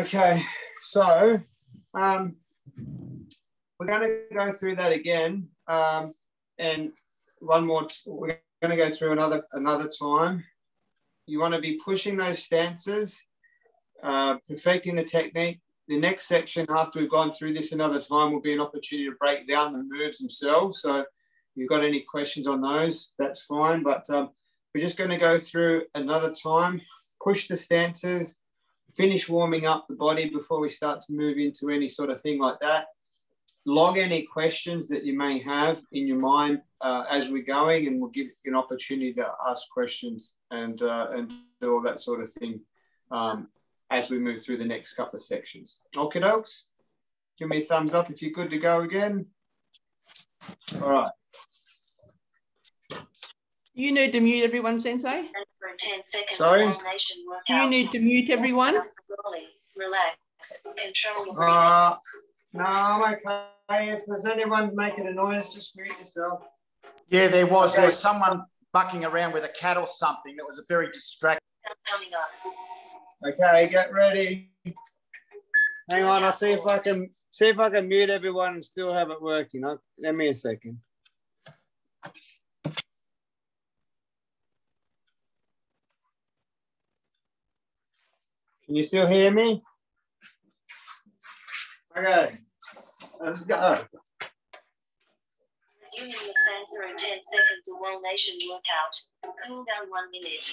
Okay, so um, we're going to go through that again, um, and one more. We're going to go through another another time. You want to be pushing those stances, uh, perfecting the technique. The next section, after we've gone through this another time, will be an opportunity to break down the moves themselves. So, if you've got any questions on those, that's fine. But um, we're just going to go through another time, push the stances, finish warming up the body before we start to move into any sort of thing like that. Log any questions that you may have in your mind uh, as we're going, and we'll give you an opportunity to ask questions and uh, and do all that sort of thing um, as we move through the next couple of sections. Okay, dokes. Give me a thumbs up if you're good to go again. All right. You need to mute everyone, Sensei. For 10 seconds, Sorry? all nation work Do you need to mute everyone? Slowly, Relax. Control your. Uh, no, I'm okay. If there's anyone making a noise, just mute yourself. Yeah, there was. There was someone bucking around with a cat or something that was a very distracting. Coming up. Okay, get ready. Hang on, I'll see if I can see if I can mute everyone and still have it working. i let me a second. You still hear me? Okay, let's go. Resuming your sensor in 10 seconds, a whole nation workout. Cool down one minute.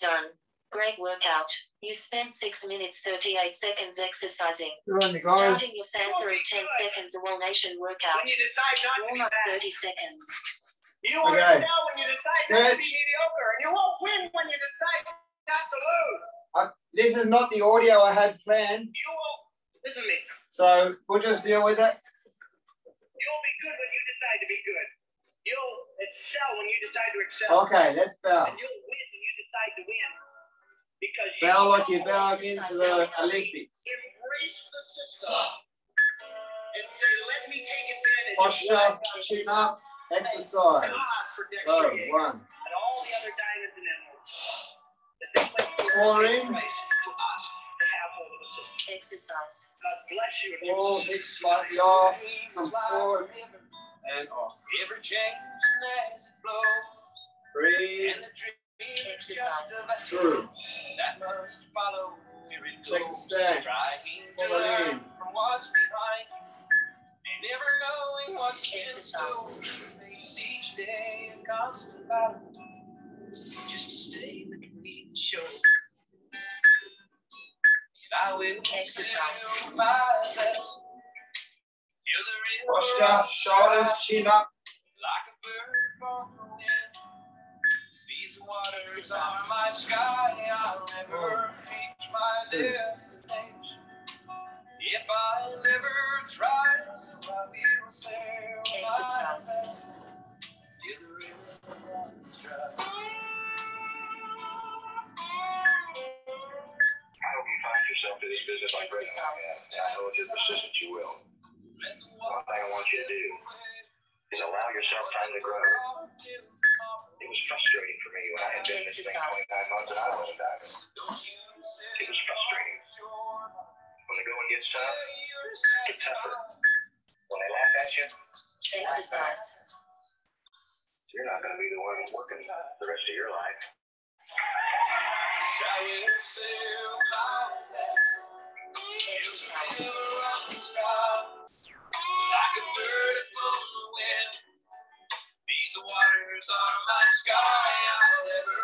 Done. Great workout. You spent 6 minutes 38 seconds exercising. Good on. Starting your sensor in 10 seconons, a whole nation workout. When you to Warm up 30 seconds. You will Okay. excel when you decide not to be mediocre, and you won't win when you decide not to lose. Uh, this is not the audio I had planned, You will listen to me. so we'll just deal with it. You'll be good when you decide to be good. You'll excel when you decide to excel. Okay, let's bow. And you'll win when you decide to win. Because you Bow like you're bowing into the Olympics. embrace the system Uh, Posture, chin up, exercise. protects Go, one. and all the other diamonds and emeralds that they place Four in in. place to us to have hold of the system. Exercise. God bless Four, hips slightly off, come forward and off. Ever changing as it flows, Breathe and the dream is Exercise. just a vessel through. that must follow where it Take the goes. stance. Striving to Pull it learn in. Never knowing what can Exercise. Face each day a constant battle, just to stay within reach. of- And I will Exercise. my best. Till the river Posture, shoulders, chin up. like a bird from the wind. These waters Exercise. are my sky. I'll never reach my destination. If I never try, so I will sail my Exercise. best the river. I hope you find yourself in this business like Brett and I have. And I know if you're persistent, you will. Let the One thing I want you to do is allow yourself time to grow. It was frustrating for me when I had been in this thing 29 months and I wasn't diving. It was frustrating. When the going gets tough, get tougher. When they laugh at you, Exercise. you're not going to be the one working the rest of your life. I will sail my best. Exercise. Like a bird upon the wind. These waters are my sky. I'll never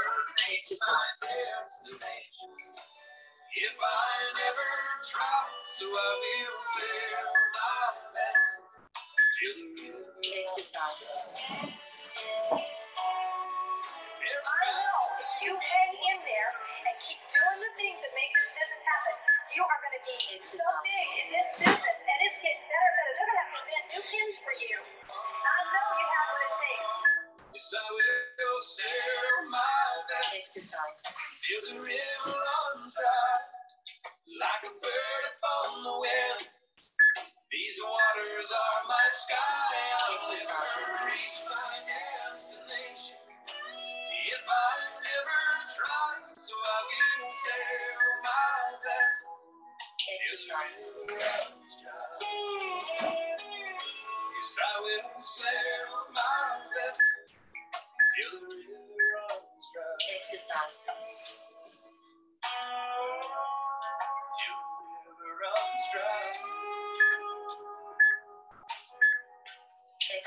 reach my destination. If I never try, so I will sail my best. Till the river Exercise. I know if you hang in there and keep doing the things that make this business happen. You are going to be so big in this business, and it's getting better and better. They're going to have to invent new pins for you. I know you have what it takes. Yes, I will sail my best. Exercise. Till the river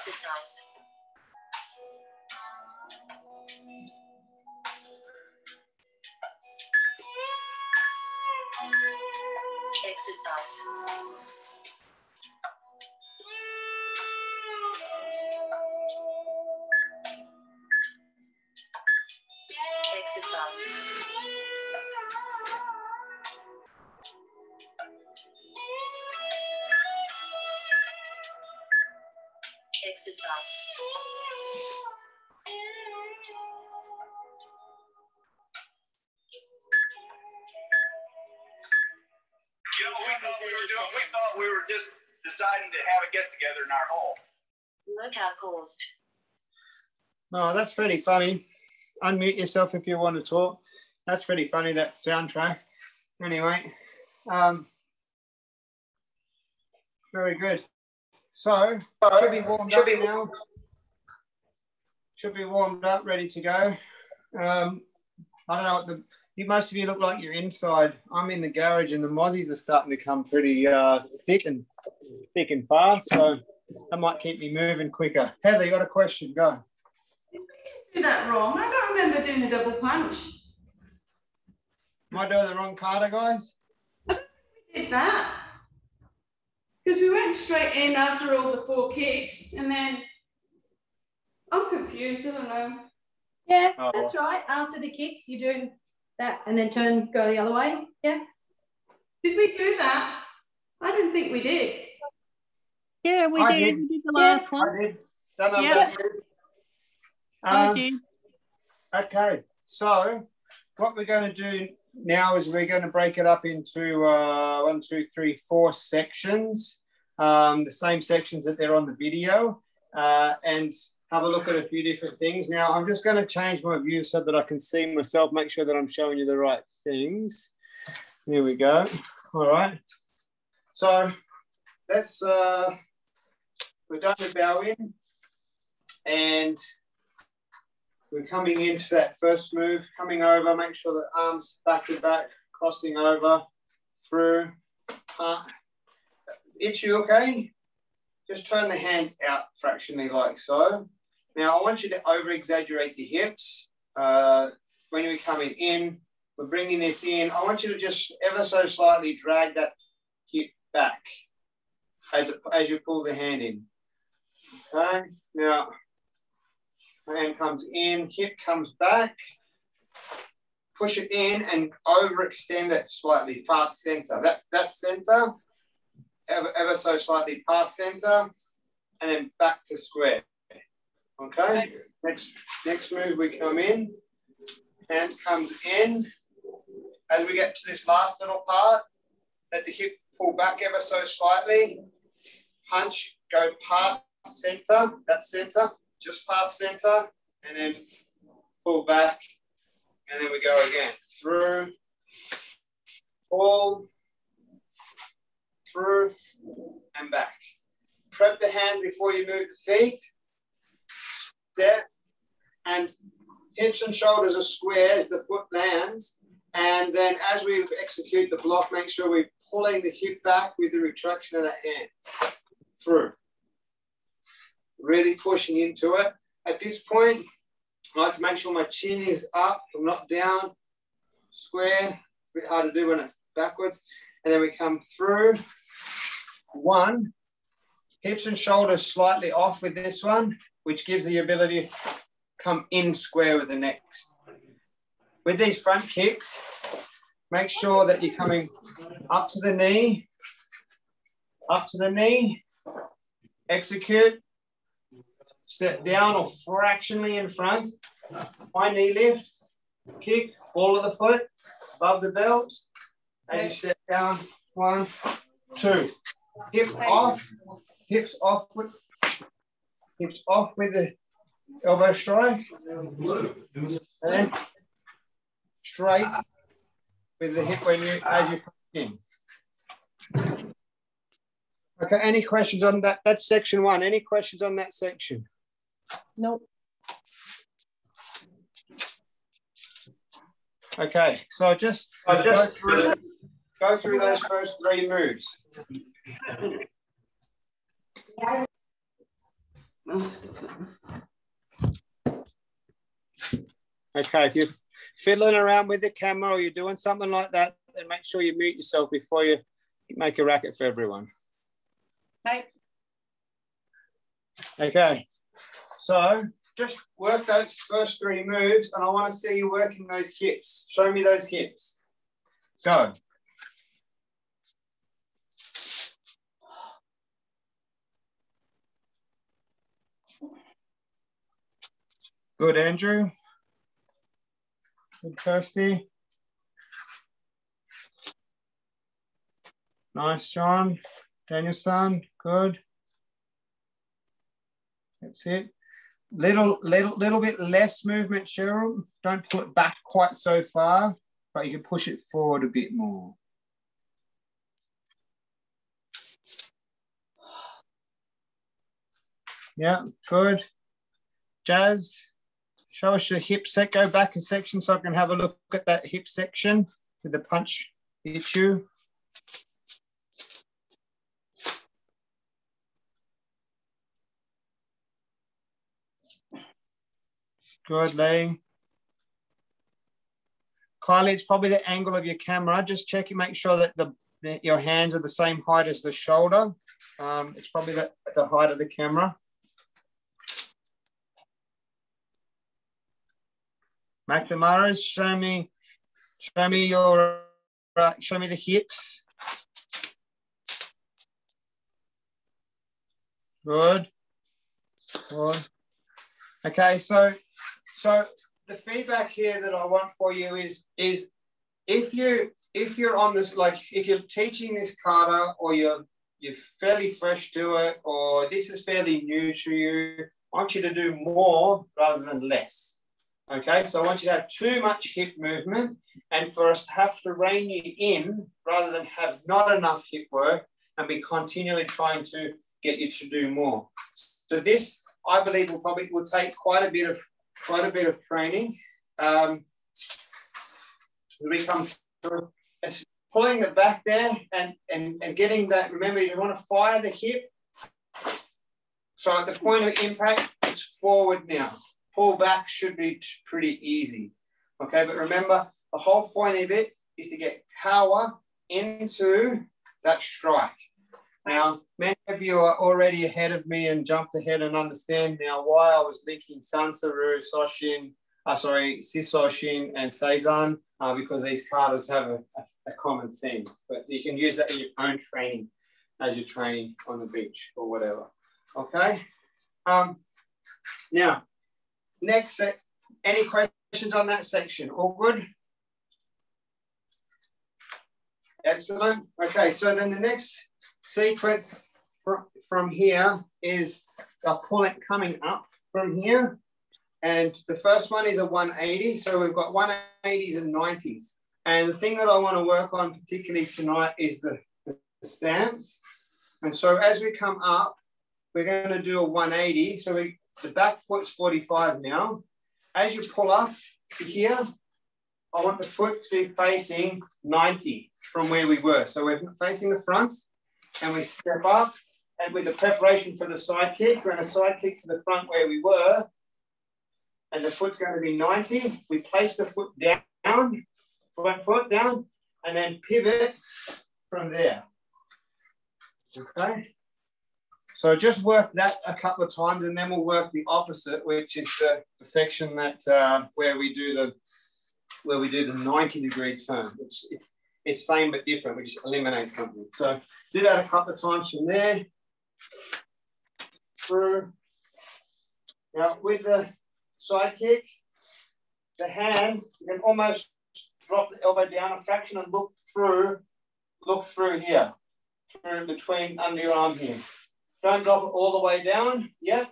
Exercise. Exercise. Exercise. You know, we thought we were doing, we thought we were just deciding to have a get together in our home. Workout paused. Oh, that's pretty funny. Unmute yourself if you want to talk. That's pretty funny, that soundtrack. Anyway, um, very good. So, should be warmed up now. Should be warmed up, ready to go. Um, I don't know what the, you most of you look like you're inside. I'm in the garage and the mozzies are starting to come pretty uh, thick and thick and fast. So that might keep me moving quicker. Heather, you got a question? Go. Did Do that wrong. I don't remember doing the double punch. Am I doing the wrong kata, guys? We did that. Because we went straight in after all the four kicks and then I'm confused. I don't know. Yeah, Oh. that's right. After the kicks, you do that and then turn, go the other way. Yeah. Did we do that? I didn't think we did. Yeah, we I did. did. We did the Yeah. last one. I did. Don't know Yeah. about you. I Um, did. okay, so what we're going to do now is we're going to break it up into uh, one, two, three, four sections, um, the same sections that they're on the video, uh, and have a look at a few different things. Now, I'm just going to change my view so that I can see myself, make sure that I'm showing you the right things. Here we go. All right. So let's, uh, we're done with bowing and we're coming into that first move, coming over, make sure that arms back to back, crossing over, through, part. Itch you okay? Just turn the hands out fractionally like so. Now I want you to over exaggerate the hips. Uh, when you're coming in, we're bringing this in. I want you to just ever so slightly drag that hip back as, as you pull the hand in. Okay, now hand comes in, hip comes back, push it in and overextend it slightly past center. That, that center, ever, ever so slightly past center, and then back to square. Okay, next, next move we come in, hand comes in. As we get to this last little part, let the hip pull back ever so slightly, punch, go past center, that center, just past center, and then pull back, and then we go again. Through, pull, through, and back. Prep the hand before you move the feet. Step, and hips and shoulders are square as the foot lands. And then as we execute the block, make sure we're pulling the hip back with the retraction of the hand. Through really pushing into it. At this point, I like to make sure my chin is up, I'm not down, square. It's a bit hard to do when it's backwards. And then we come through. One, hips and shoulders slightly off with this one, which gives the ability to come in square with the next. With these front kicks, make sure that you're coming up to the knee, up to the knee, execute, step down or fractionally in front, high knee lift, kick, ball of the foot, above the belt, and you step down, one, two. Hip off, hips off with, hips off with the elbow strike, and then straight with the hip when you, as you in. Okay, any questions on that? That's section one. Any questions on that section? Nope. Okay, so just, I just go just- through go through those first three moves. Okay, if you're fiddling around with the camera or you're doing something like that, then make sure you mute yourself before you make a racket for everyone. Okay. Okay, so just work those first three moves and I want to see you working those hips. Show me those hips. Go. Good, Andrew. Good, Kirsty. Nice, John. Danielson, good. That's it. Little, little, little bit less movement, Cheryl. Don't pull it back quite so far, but you can push it forward a bit more. Yeah, good. Jazz, show us your hip set. Go back a section so I can have a look at that hip section with the punch issue. Good. Kylie, it's probably the angle of your camera. Just check and make sure that the, the your hands are the same height as the shoulder. Um, it's probably the, the height of the camera. McNamara, show me, show me your, uh, show me the hips. Good. Good. Okay, so so the feedback here that I want for you is is if you if you're on this like if you're teaching this kata or you're you're fairly fresh to it or this is fairly new to you, I want you to do more rather than less. Okay, so I want you to have too much hip movement and for us to have to rein you in rather than have not enough hip work and be continually trying to get you to do more. So this, I believe, will probably will take quite a bit of quite a bit of training. Um, we come through it's pulling the back there and, and, and getting that. Remember, you want to fire the hip. So at the point of impact, it's forward now. Pull back should be pretty easy. Okay, but remember, the whole point of it is to get power into that strike. Now, many of you are already ahead of me and jumped ahead and understand now why I was linking Sanseru, Soshin, uh, sorry, Shisochin and Seisan, uh, because these katas have a, a, a common theme. But you can use that in your own training as you're training on the beach or whatever. Okay? Um, now, next, any questions on that section? All good? Excellent. Okay, so then the next sequence from, from here is a pulling coming up from here. And the first one is a 180. So we've got 180s and 90s. And the thing that I want to work on particularly tonight is the, the stance. And so as we come up, we're going to do a 180. So we, the back foot's 45 now. As you pull up to here, I want the foot to be facing 90 from where we were. So we're facing the front and we step up and with the preparation for the side kick, we're going to side kick to the front where we were. And the foot's going to be 90. We place the foot down, front foot down, and then pivot from there. Okay. So just work that a couple of times and then we'll work the opposite, which is the, the section that uh, where we do the where we do the 90 degree turn. It's, it's, it's same but different. We just eliminate something. So do that a couple of times from there. Through. Now with the side kick, the hand, you can almost drop the elbow down a fraction and look through, look through here, through between under your arm here. Don't drop it all the way down yet.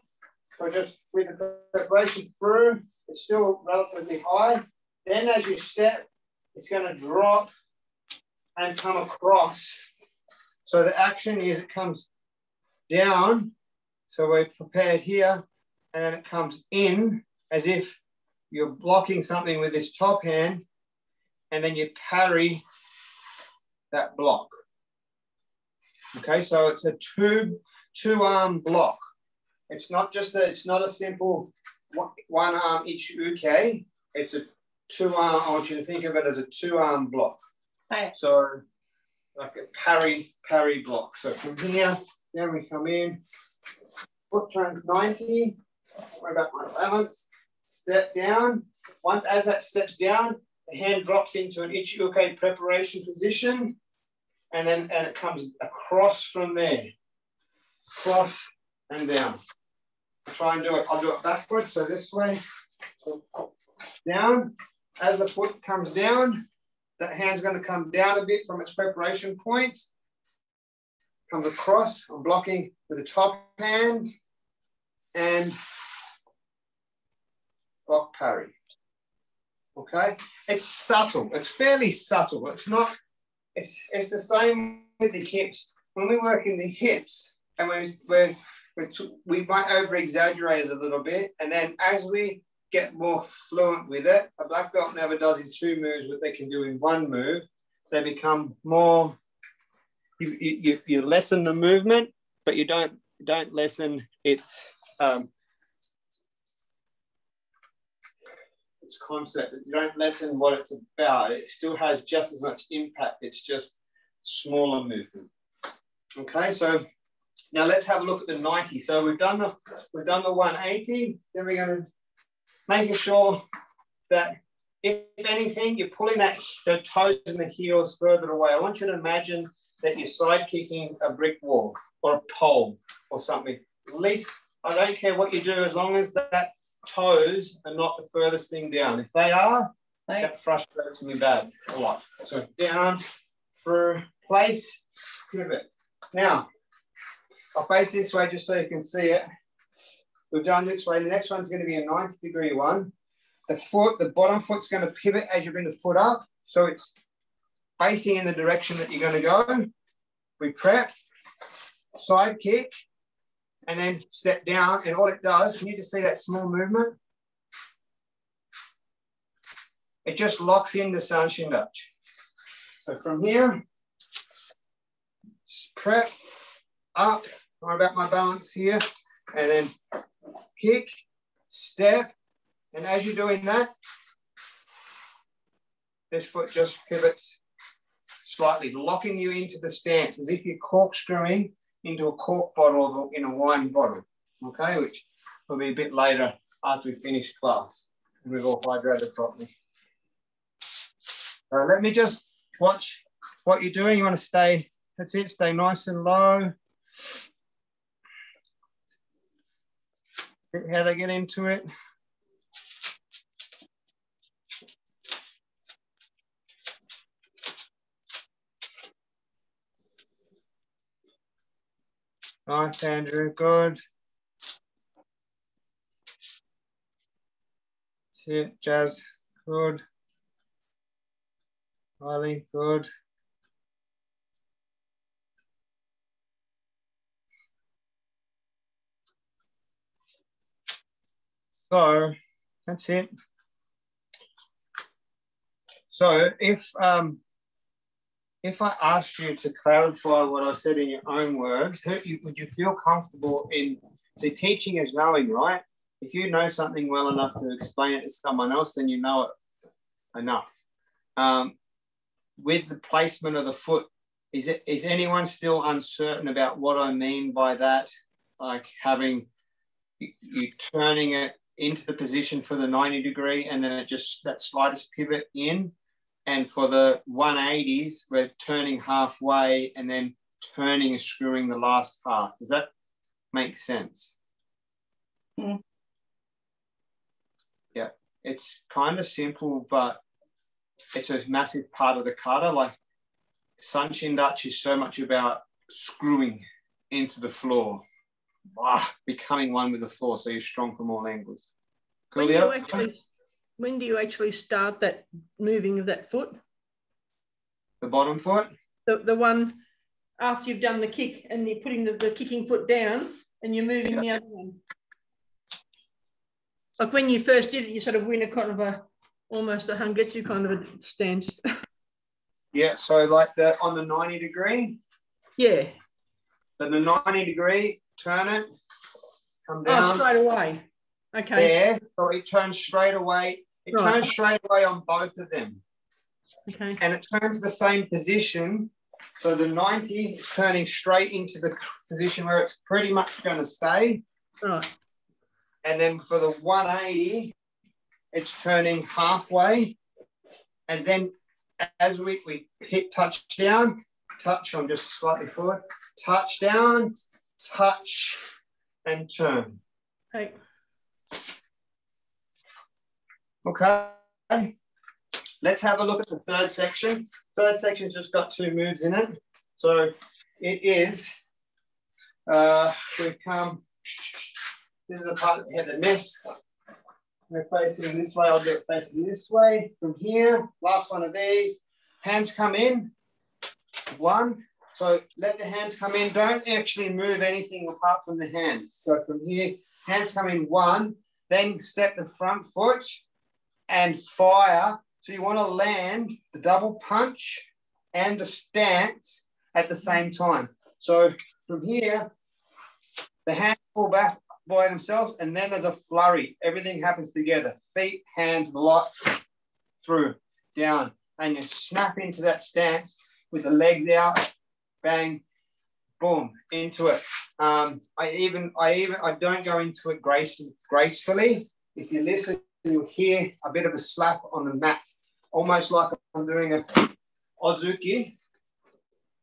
So just with the preparation through, it's still relatively high. Then as you step, it's going to drop and come across So the action is it comes down. So we're prepared here and then it comes in as if you're blocking something with this top hand and then you parry that block. Okay, so it's a two, two arm block. It's not just a, it's not a simple one, one arm each uke. It's a two arm, I want you to think of it as a two arm block. So like a parry, parry block. So from here, then we come in, foot turns 90, worry about my balance, step down. Once as that steps down, the hand drops into an ichi-uke preparation position, and then and it comes across from there, cross and down. I'll try and do it. I'll do it backwards. So this way, down. As the foot comes down, that hand's going to come down a bit from its preparation point. Comes across. I'm blocking with the top hand and block parry. Okay, it's subtle. It's fairly subtle. It's not. It's it's the same with the hips. When we work in the hips, and we're we we might over exaggerate it a little bit, and then as we get more fluent with it, a black belt never does in two moves what they can do in one move. They become more. You you you lessen the movement, but you don't don't lessen its um, its concept. You don't lessen what it's about. It still has just as much impact. It's just smaller movement. Okay, so now let's have a look at the 90. So we've done the we've done the 180. Then we're going to making sure that if anything, you're pulling that the toes and the heels further away. I want you to imagine that you're side kicking a brick wall or a pole or something. At least I don't care what you do as long as that toes are not the furthest thing down. If they are, that frustrates me bad a lot. So down, through, place, pivot. Now, I'll face this way just so you can see it. We've done this way. The next one's going to be a 90 degree one. The foot, the bottom foot's going to pivot as you bring the foot up. So it's facing in the direction that you're going to go. We prep, side kick, and then step down. And all it does, can you just see that small movement? It just locks in the Sanchin dachi. So from here, prep, up, worry about my balance here, and then kick, step, and as you're doing that, this foot just pivots slightly, locking you into the stance as if you're corkscrewing into a cork bottle in a wine bottle, okay, which will be a bit later after we finish class and we've all hydrated properly. Uh, let me just watch what you're doing. You want to stay, that's it, stay nice and low. How they get into it. Nice, Andrew. Good. That's it, Jazz. Good. Riley, good. So that's it. So if um, if I asked you to clarify what I said in your own words, would you feel comfortable in, see, teaching is knowing, right? If you know something well enough to explain it to someone else, then you know it enough. Um, with the placement of the foot, is it is anyone still uncertain about what I mean by that? Like having you turning it into the position for the 90 degree and then it just that slightest pivot in and for the 180s, we're turning halfway and then turning and screwing the last half. Does that make sense? Mm. Yeah, it's kind of simple, but it's a massive part of the kata. Like Sanchin dachi is so much about screwing into the floor, ah, becoming one with the floor so you're strong from all angles. Coolio? when do you actually start that moving of that foot? The bottom foot? The, the one after you've done the kick and you're putting the, the kicking foot down and you're moving the other one. Like when you first did it, you sort of win a kind of a almost a hangetsu kind of a stance. Yeah, so like the on the 90 degree, yeah. then the 90 degree, turn it, come oh, down. Oh, straight away. Okay. there. So it turns straight away. It Right. turns straight away on both of them. Okay. And it turns the same position. So the 90 is turning straight into the position where it's pretty much going to stay. Right. And then for the 180, it's turning halfway. And then as we, we hit touchdown, touch, I'm just slightly forward, touchdown, touch, and turn. Okay. Okay. Let's have a look at the third section. Third section's just got two moves in it. So it is, uh, we've come, this is the part that we had to miss. We're facing this way, I'll do it facing this way. From here, last one of these, hands come in, one. So let the hands come in, don't actually move anything apart from the hands. So from here, hands come in one, then step the front foot and fire. So you want to land the double punch and the stance at the same time. So from here, the hands pull back by themselves, and then there's a flurry. Everything happens together. Feet, hands, lock through, down, and you snap into that stance with the legs out, bang, boom, into it. Um, I even, I even, I don't go into it grace, gracefully. If you listen, you'll hear a bit of a slap on the mat, almost like I'm doing a ozuki.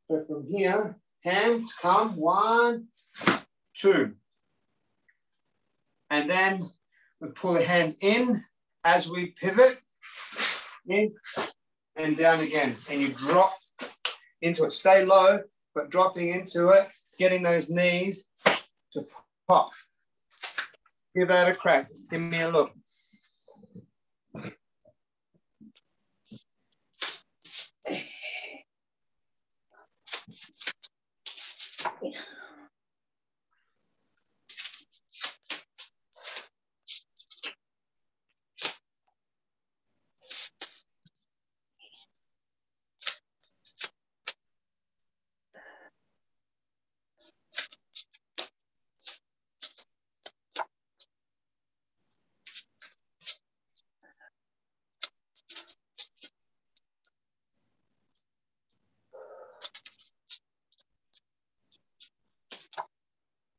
So from here, hands come one, two. And then we pull the hands in as we pivot, in and down again. And you drop into it. Stay low, but dropping into it, getting those knees to pop. Give that a crack. Give me a look.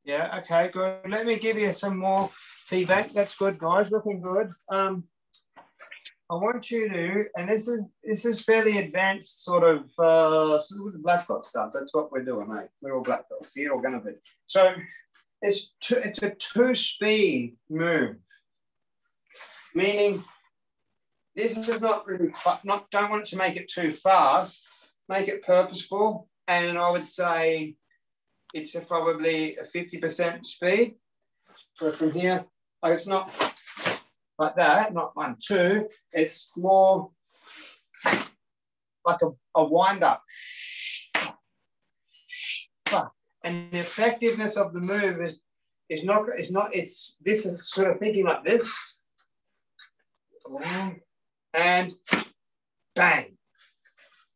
Yeah, okay, good. Let me give you some more feedback. That's good, guys. Looking good. Um, I want you to, and this is this is fairly advanced sort of uh, black belt stuff. That's what we're doing, mate. We're all black belts. You're all gonna be. So it's two, it's a two speed move, meaning this is not really not don't want it to make it too fast. Make it purposeful, and I would say it's a probably a 50% speed. So from here, like it's not like that, not one, two. It's more like a, a wind up. And the effectiveness of the move is is not it's not it's this is sort of thinking like this. And bang.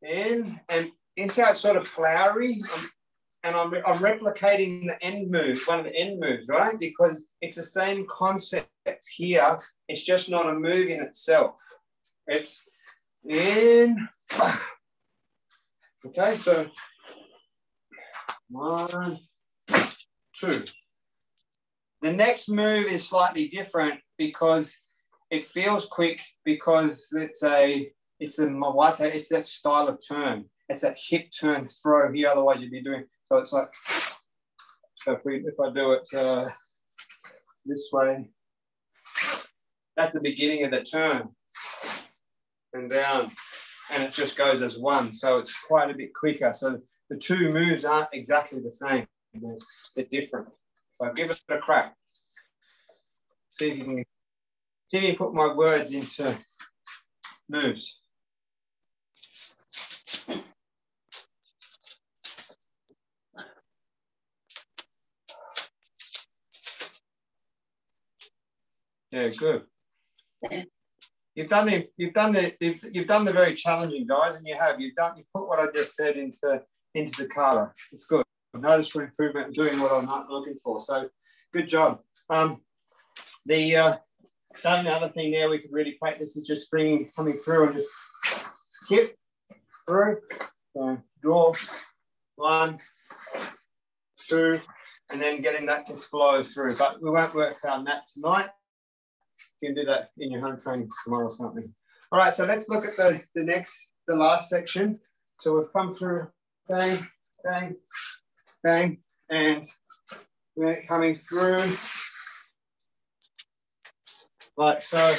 In and it's it's sort of flowery. Um, and I'm, I'm replicating the end move, one of the end moves, right? Because it's the same concept here. It's just not a move in itself. It's in. Okay, so one, two. The next move is slightly different because it feels quick because it's a it's a mawate, it's that style of turn. It's that hip turn throw here. Otherwise, you'd be doing so. It's like if we if I do it uh, this way, that's the beginning of the turn and down, and it just goes as one. So it's quite a bit quicker. So the two moves aren't exactly the same. They're, they're different. So give it a crack. See if you can see if you put my words into moves. Yeah, good. You've done the you've done the you've, you've done the very challenging guys, and you have you've done you put what I just said into into the kata. It's good. Noticeable improvement in doing what I'm not looking for. So good job. Um, the uh, the only other thing now we could really practice is just bringing coming through and just hip through. So draw one, two, and then getting that to flow through. But we won't work on that tonight. You can do that in your home training tomorrow or something. All right, so let's look at the, the next, the last section. So we've come through bang, bang, bang, and we're coming through like so.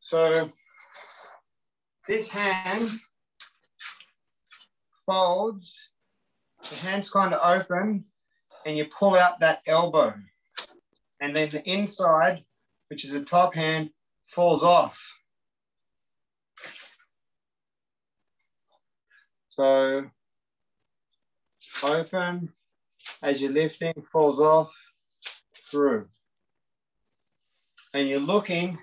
So this hand folds, the hand's kind of open, and you pull out that elbow. And then the inside, which is the top hand, falls off. So open, as you're lifting, falls off, through. And you're looking,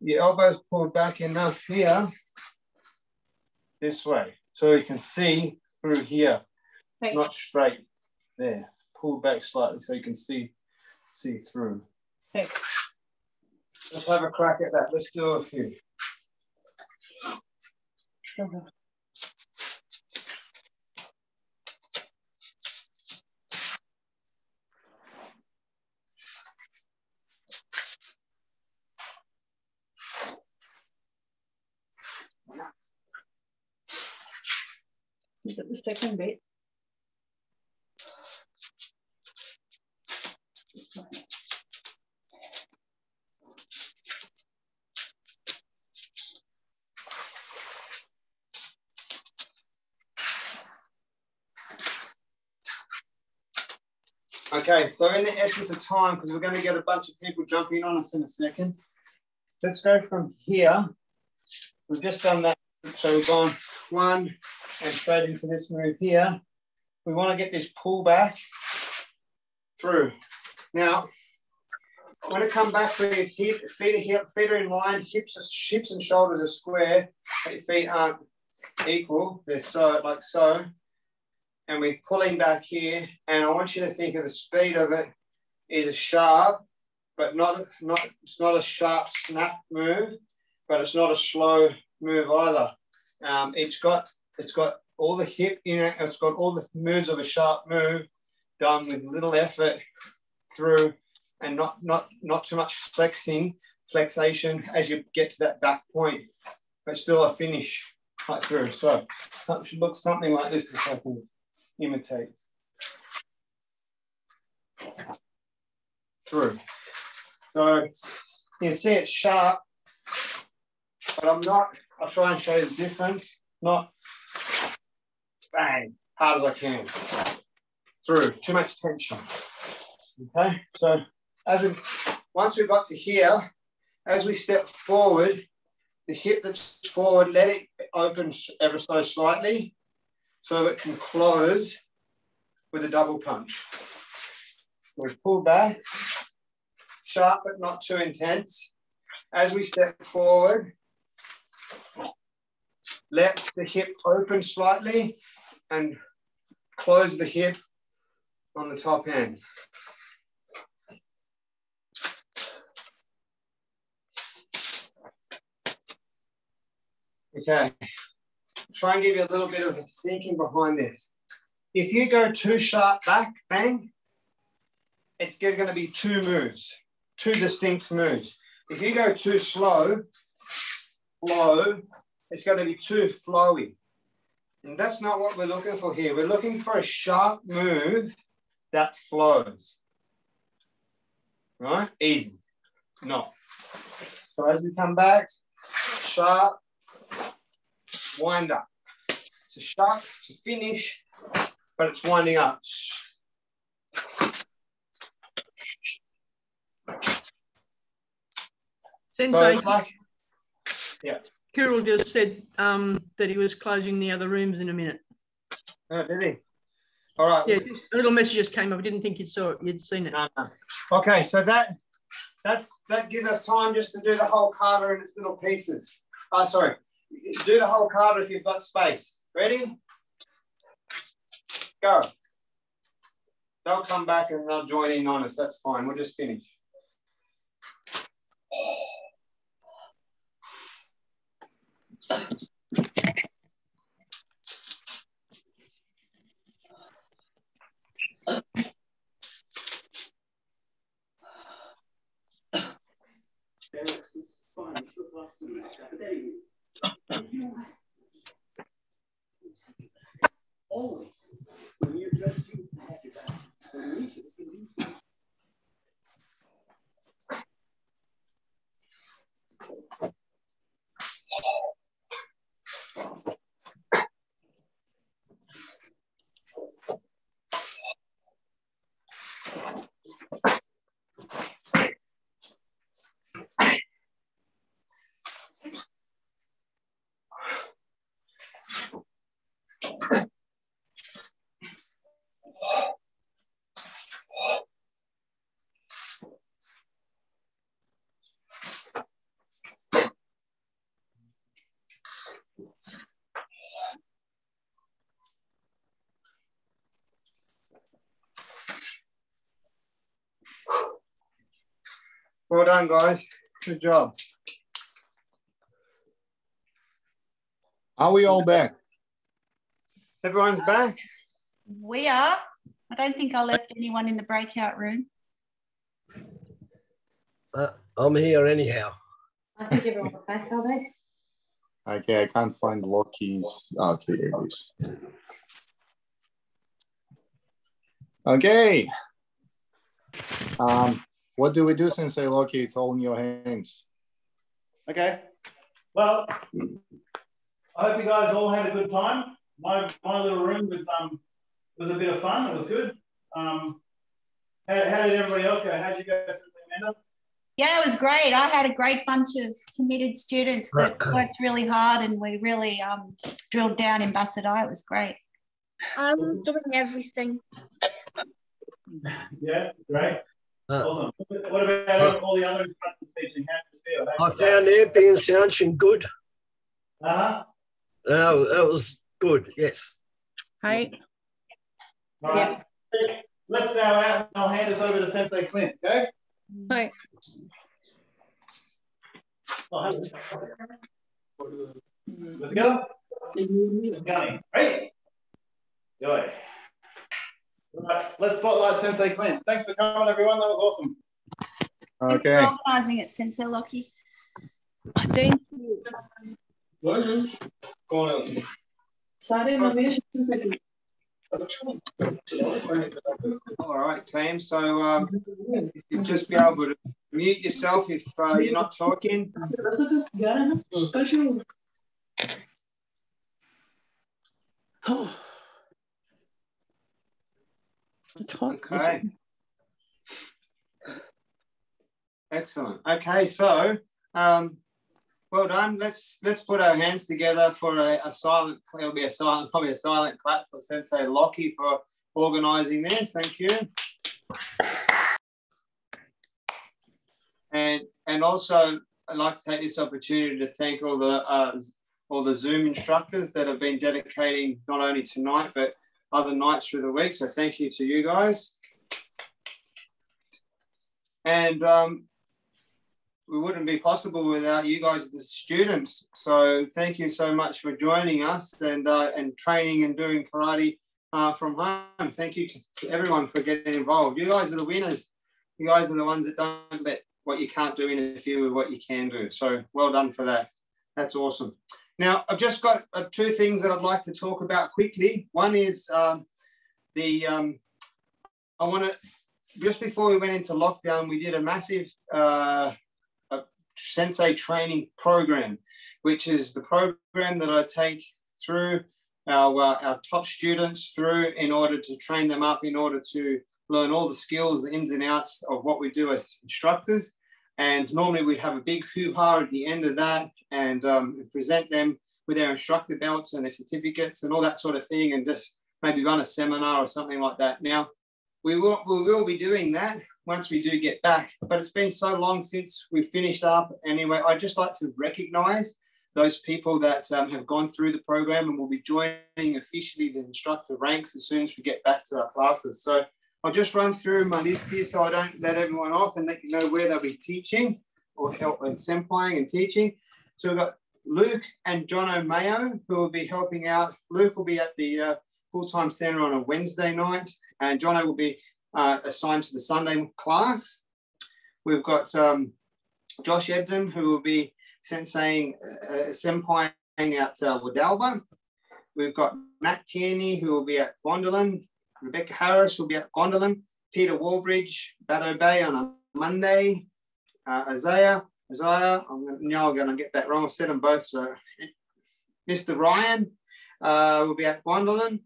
your elbow's pulled back enough here, this way. So you can see through here, Thanks. not straight there. Pull back slightly so you can see see through. Let's have a crack at that. Let's do a few. Is it the second bit? Okay, so in the essence of time, because we're going to get a bunch of people jumping on us in a second, let's go from here. We've just done that. So we've gone one and straight into this move here. We want to get this pull back through. Now, when it come back for your hip, feet are, hip, feet are in line, hips, are, hips and shoulders are square, but your feet aren't equal. They're so, like so and we're pulling back here. And I want you to think of the speed of it is sharp, but not, not it's not a sharp snap move, but it's not a slow move either. Um, it's got it's got all the hip in it. It's got all the moves of a sharp move done with little effort through, and not not not too much flexing flexation as you get to that back point, but still a finish right through. So it should look something like this I can imitate through. So you can see it's sharp, but I'm not, I'll try and show you the difference, not bang, hard as I can. Through, too much tension. Okay, so as we, once we got to here, as we step forward, the hip that's forward, let it open ever so slightly so it can close with a double punch. We pull back, sharp but not too intense. As we step forward, let the hip open slightly and close the hip on the top end. Okay, try and give you a little bit of thinking behind this. If you go too sharp back, bang, it's going to be two moves, two distinct moves. If you go too slow, flow, it's going to be too flowy. And that's not what we're looking for here. We're looking for a sharp move that flows. Right? Easy. No. So as we come back, sharp, wind up. It's a sharp, it's a finish, but it's winding up. Sensei, yeah. Kirill just said um, that he was closing the other rooms in a minute. Oh, did he? All right. Yeah, just- a little message just came up. I didn't think you'd saw it. You'd seen it. No, no. Okay, so that that's that gives us time just to do the whole kata in its little pieces. Oh, sorry. Do the whole card if you've got space. Ready? Go. They'll come back and they'll join in on us. That's fine. We'll just finish. Always, when you're dressed, you have your back. When you it's gonna be Well done, guys. Good job. Are we all back? Everyone's back? We are. I don't think I left anyone in the breakout room. Uh, I'm here anyhow. I think everyone's back, are they? Okay, I can't find Lockie's. Okay, here it is. Okay. Um, what do we do, Sensei Lockie? It's all in your hands. Okay. Well, I hope you guys all had a good time. My my little room was um was a bit of fun. It was good. Um, how, how did everybody else go? How did you go, Amanda? Yeah, it was great. I had a great bunch of committed students that worked really hard and we really um, drilled down in Bassai Dai. It was great. I'm doing everything. Yeah, great. Uh, Awesome. What about all the other instructors teaching? How did you feel? I found Ampy and Soundchin good. Uh-huh. Oh, that was good, yes. Hey. All right. Let's bow out and I'll hand us over to Sensei Clint, okay? Hi. Let's go. Gunny. Ready? Go. All right, let's spotlight Sensei Clint. Thanks for coming, everyone. That was awesome. Thanks for organising it, Sensei Lockie. Thank you. Sorry, All right, team. So um, you just be able to mute yourself if uh, you're not talking. Okay. Excellent. Okay, so um, well done. Let's let's put our hands together for a, a silent. It'll be a silent, probably a silent clap for Sensei Lockie for organising there. Thank you. And and also, I'd like to take this opportunity to thank all the uh, all the Zoom instructors that have been dedicating not only tonight but other nights through the week. So thank you to you guys. And um, we wouldn't be possible without you guys, the students. So thank you so much for joining us and uh, and training and doing karate uh, from home. Thank you to, to everyone for getting involved. You guys are the winners. You guys are the ones that don't let what you can't do interfere with what you can do. So well done for that. That's awesome. Now, I've just got uh, two things that I'd like to talk about quickly. One is um, the, um, I want to, just before we went into lockdown, we did a massive uh, a sensei training program, which is the program that I take through our, uh, our top students through in order to train them up, in order to learn all the skills, the ins and outs of what we do as instructors. And normally we'd have a big hoo-ha at the end of that and um, present them with their instructor belts and their certificates and all that sort of thing and just maybe run a seminar or something like that. Now, we will, we will be doing that once we do get back. But it's been so long since we finished up. Anyway, I'd just like to recognize those people that um, have gone through the program and will be joining officially the instructor ranks as soon as we get back to our classes. So I'll just run through my list here so I don't let everyone off and let you know where they'll be teaching or help and sampling and teaching. So we've got Luke and John O'Mayo who will be helping out. Luke will be at the uh, full-time center on a Wednesday night and Jono will be uh, assigned to the Sunday class. We've got um, Josh Ebden who will be senseiing uh, senpaiing at uh, Wadalba. We've got Matt Tierney who will be at Gondolin. Rebecca Harris will be at Gondolin. Peter Warbridge, Bateau Bay on a Monday. Uh, Isaiah, Isaiah, I'm now going to get that wrong. I've said them both. So, Mr. Ryan uh, will be at Gondolin.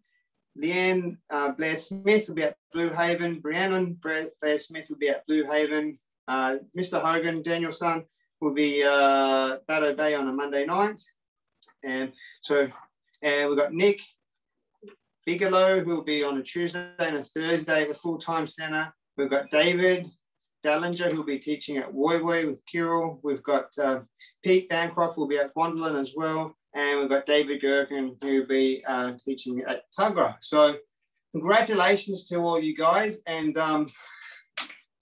Leanne uh, Blair Smith will be at Blue Haven. Brianna Blair Smith will be at Blue Haven. Uh, Mr. Hogan, Danielson, will be uh, Bateau Bay on a Monday night. And so, and we've got Nick Bigelow, who will be on a Tuesday and a Thursday at the full-time centre. We've got David Dallinger, who will be teaching at Woy Woy with Kirill. We've got uh, Pete Bancroft, will be at Wonderland as well. And we've got David Gherkin, who will be uh, teaching at Tuggerah. So congratulations to all you guys. And um,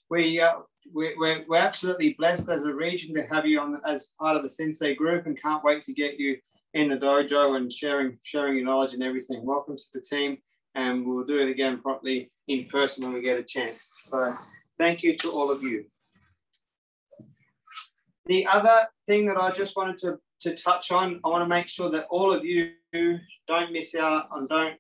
we, uh, we, we're, we're absolutely blessed as a region to have you on as part of the Sensei group and can't wait to get you in the dojo and sharing sharing your knowledge and everything. Welcome to the team, and we'll do it again properly in person when we get a chance. So thank you to all of you. The other thing that I just wanted to, to touch on, I want to make sure that all of you don't miss out and don't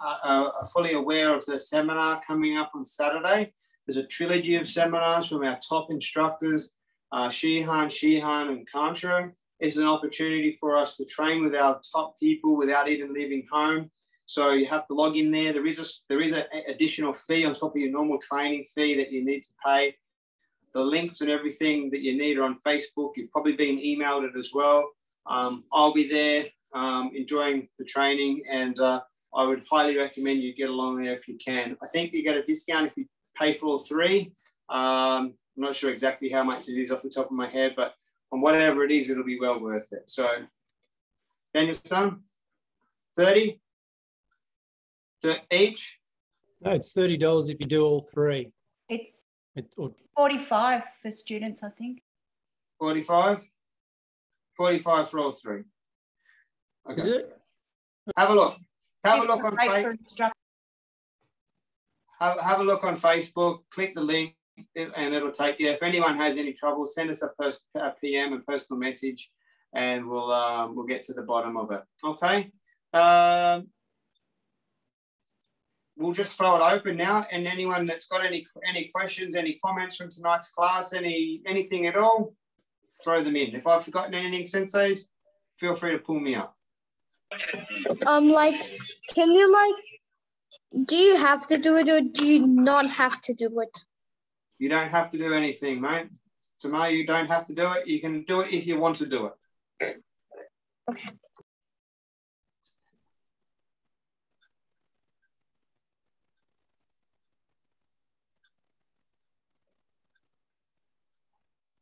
uh, uh, are fully aware of the seminar coming up on Saturday. There's a trilogy of seminars from our top instructors, uh, Shihan, Shihan, and Kancho is an opportunity for us to train with our top people without even leaving home. So you have to log in there. There is a there is an additional fee on top of your normal training fee that you need to pay. The links and everything that you need are on Facebook. You've probably been emailed it as well. Um, I'll be there um, enjoying the training, and uh, I would highly recommend you get along there if you can. I think you get a discount if you pay for all three. Um, I'm not sure exactly how much it is off the top of my head, but on whatever it is, it'll be well worth it. So, Daniel, son, 30 each? No, it's thirty dollars if you do all three. It's It, or, 45 for students, I think. 45? 45 for all three. Okay. Is it? Have a look. Have a look on Facebook. Have, have a look on Facebook. Click the link, and it'll take you. If anyone has any trouble, send us a, pers- a PM, a personal message, and we'll um, we'll get to the bottom of it. Okay. Um, we'll just throw it open now, and anyone that's got any any questions, any comments from tonight's class, any anything at all, throw them in. If I've forgotten anything, senseis, feel free to pull me up. Um, like, can you like, do you have to do it or do you not have to do it? You don't have to do anything, mate. Tomorrow you don't have to do it. You can do it if you want to do it. Okay.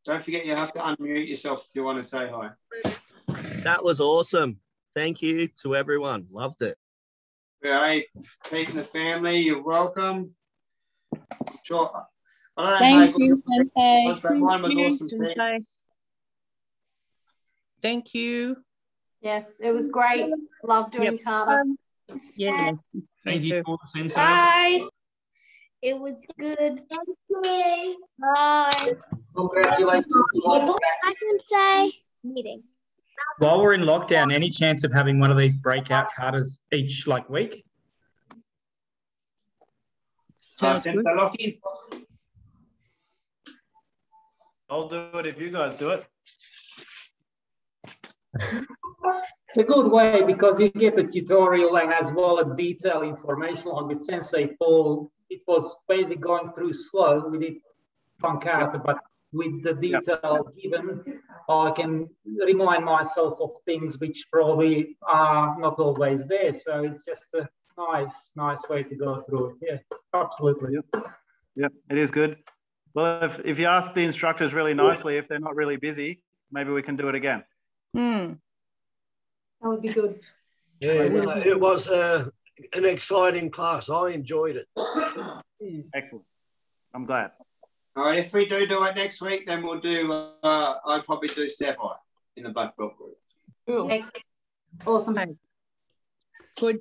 Don't forget you have to unmute yourself if you want to say hi. That was awesome. Thank you to everyone. Loved it. Hey, Pete and the family, you're welcome. Sure. I Thank how you, Sensei. was, but was Thank you, awesome. Sensei. Thank you. Yes, it was great. Love doing kata. Yeah. Thank you, Sensei. Bye. It was good. Bye. Bye. Congratulations. I can say meeting. While we're in lockdown, any chance of having one of these breakout katas each like week? Uh, Sensei Lockie? I'll do it if you guys do it. It's a good way because you get the tutorial and as well a detailed information on with Sensei Paul. It was basically going through slow. We did Pankata, but with the detail given, uh, I can remind myself of things which probably are not always there. So it's just a nice, nice way to go through it. Yeah, absolutely. Yep, it is good. Well, if, if you ask the instructors really nicely, if they're not really busy, maybe we can do it again. Hmm. That would be good. Yeah, no, it was uh, an exciting class. I enjoyed it. Excellent. I'm glad. All right, if we do do it next week, then we'll do. Uh, I'd probably do Saifa in the black belt group. Okay. Awesome. Good.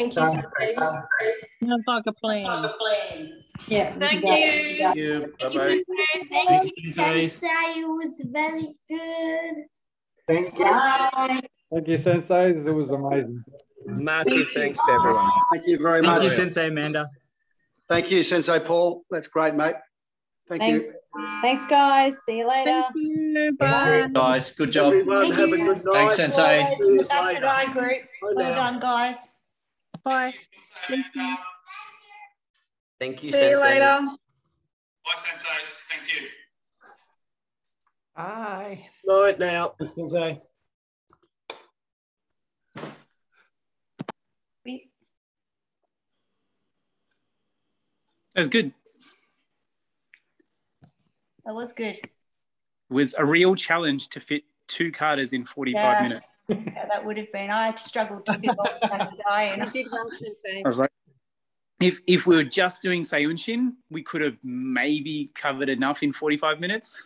Thank you. Sounds like a plan. Yeah. Thank you. Thank you. Bye bye. Thank you, Sensei. It was very good. Thank you. Bye. Thank you, Sensei. It was amazing. Massive thanks to everyone. Thank you very Thank much. you, Sensei Amanda. Thank you, Sensei Paul. That's great, mate. Thank Thanks. you. Thanks, guys. See you later. Bye. Guys, good job. Everyone, have a good night. Thanks, Sensei. See That's the right group. Bye Well done, guys. Bye. Thank you. Thank you. See you Sensei. later. Bye, Senseis. Thank you. Bye. Night now. Sensei. That was good. That was good. It was a real challenge to fit two katas in 45 Yeah. minutes. Yeah, that would have been. I struggled to fit all the Macedonia in. I was like, if if we were just doing Seiyunchin, we could have maybe covered enough in 45 minutes.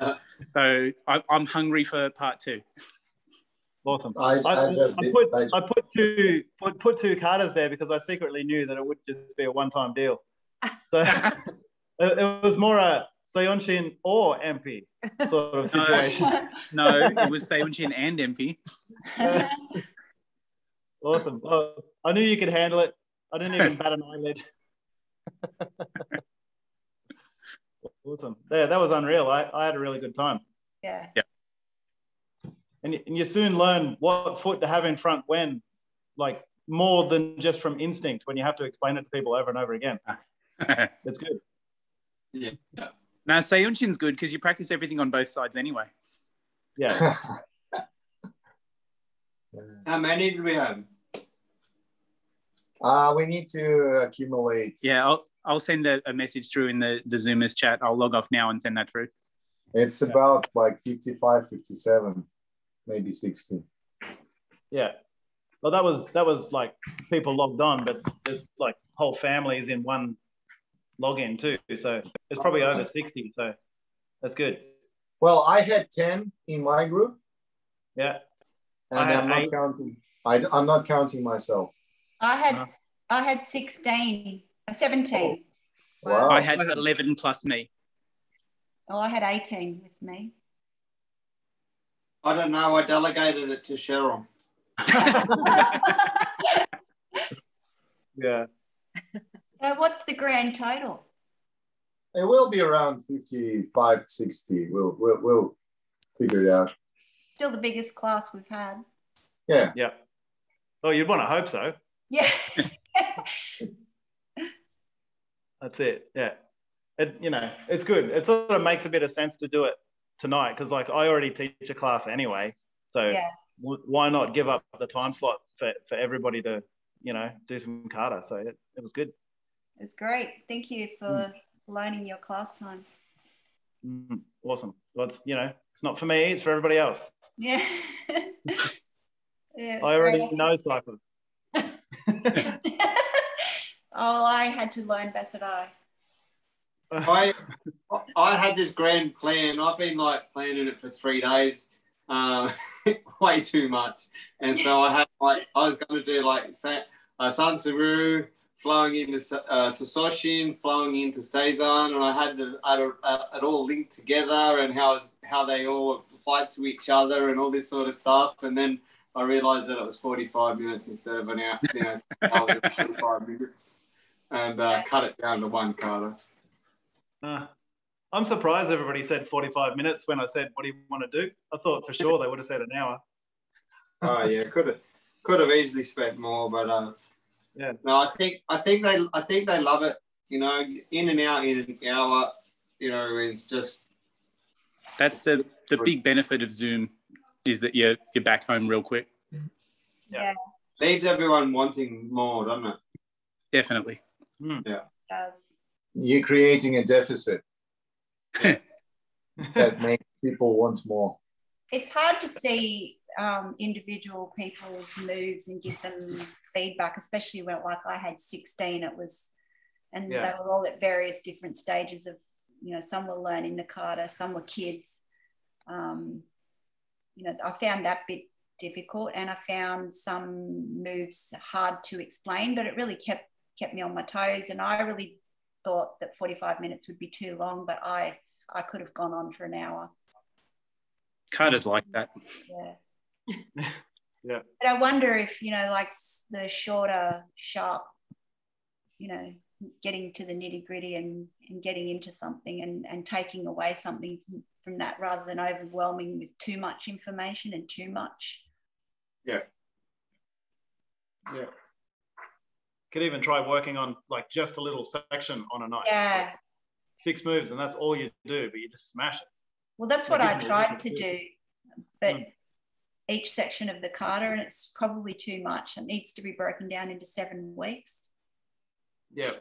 Uh, so I, I'm hungry for part two. Awesome. I, I I, just I put I, I put two put, put two katas there because I secretly knew that it would just be a one time deal. So it, it was more a Seiyunchin or MP sort of situation. No, it was Seiyunchin and MP. awesome. Well, I knew you could handle it. I didn't even bat an eyelid. awesome. Yeah, that was unreal. I, I had a really good time. Yeah. Yeah. And, and you soon learn what foot to have in front when, like more than just from instinct when you have to explain it to people over and over again. It's good. Yeah. Now Seiyunchin's good because you practice everything on both sides anyway. Yeah. How many did we have? uh, we need to accumulate. Yeah, I'll I'll send a, a message through in the the Zoomers chat. I'll log off now and send that through. It's about like 55, 57, maybe 60. Yeah. Well, that was that was like people logged on, but there's like whole families in one login too. So it's probably over 60. So that's good. Well, I had 10 in my group, Yeah. and I, i'm not eight. counting. I, I'm not counting myself. I had I had 16, uh, 17. Wow. I had 11 plus me. Oh, I had 18 with me. I don't know. I delegated it to Cheryl. Yeah. So what's the grand total? It will be around 55, 60. We'll, we'll, we'll figure it out. Still the biggest class we've had. Yeah. Yeah. Well, you'd want to hope so. Yeah. That's it. Yeah. It, you know, it's good. It sort of makes a bit of sense to do it tonight because, like, I already teach a class anyway. So Yeah. w- why not give up the time slot for, for everybody to, you know, do some kata? So it, it was good. It's great. Thank you for mm. Loaning your class time. Mm, awesome. Well, it's, you know, it's not for me, it's for everybody else. Yeah. yeah I already great. know cycles. Oh, I had to learn Bassai Dai. I I had this grand plan. I've been like planning it for three days, uh, way too much. And so I had like I was going to do like Sa- uh, Sanseru flowing into uh, Shisochin, flowing into Seisan, and I had the, I had uh, it all linked together and how how they all applied to each other and all this sort of stuff. And then I realized that it was 45 minutes instead of an hour, you know, hour and 45 minutes, and uh, cut it down to one kata. Uh, I'm surprised everybody said 45 minutes when I said, What do you want to do? I thought for sure they would have said an hour. Oh yeah, could have could have easily spent more, but uh, yeah. No, I think I think they I think they love it. You know, in and out in an hour. You know, is just That's the the big benefit of Zoom is that you're you're back home real quick. Yeah. leaves everyone wanting more, doesn't it? Definitely. Hmm. Yeah. does. You're creating a deficit that makes people want more. It's hard to see um, individual people's moves and give them feedback, especially when, like, I had 16. It was, and Yeah. they were all at various different stages of, you know, some were learning the kata, some were kids. Um, you know, I found that bit difficult, and I found some moves hard to explain, but it really kept kept me on my toes. And I really thought that 45 minutes would be too long, but I I could have gone on for an hour. Kata's like that. Yeah. Yeah. But I wonder if, you know, like the shorter, sharp, you know, getting to the nitty gritty and, and getting into something and, and taking away something from, that rather than overwhelming with too much information and too much. Yeah. Yeah. Could even try working on like just a little section on a night. Yeah. Six moves, and that's all you do, but you just smash it. Well, that's Like what I tried to do. But mm. Each section of the kata, and it's probably too much. It needs to be broken down into seven weeks. Yeah.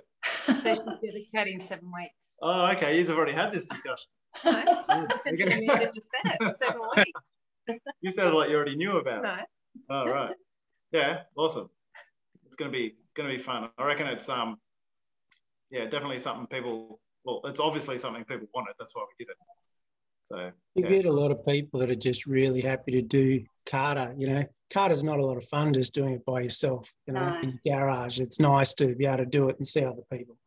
So she's dedicating seven weeks. Oh, okay. You've already had this discussion. No, you said it. Seven weeks. You sounded like you already knew about No. it. Oh, right. Yeah, awesome. It's gonna be gonna be fun. I reckon it's um, yeah, definitely something people. Well, it's obviously something people wanted. That's why we did it. So You yeah. get a lot of people that are just really happy to do kata. You know, kata's not a lot of fun just doing it by yourself. You know, No. in your garage. It's nice to be able to do it and see other people.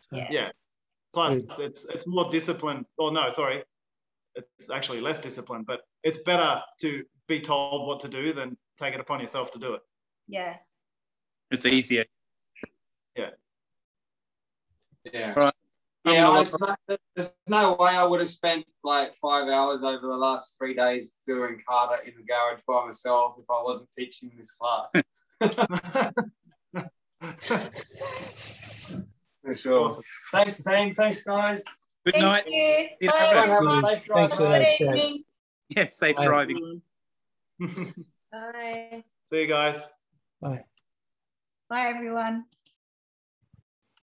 So, Yeah. Plus, it's it's more disciplined. Or no, sorry, it's actually less disciplined. But it's better to be told what to do than take it upon yourself to do it. Yeah. It's easier. Yeah. Yeah. Right. Yeah, I, there's no way I would have spent like five hours over the last three days doing kata in the garage by myself if I wasn't teaching this class. For sure. Thanks, team. Thanks, guys. Good Thank night. you. Yeah, Bye, have a- everyone. Safe Thanks for that, Good Jack. evening. Yeah, safe Bye. driving. Bye. See you guys. Bye. Bye, everyone.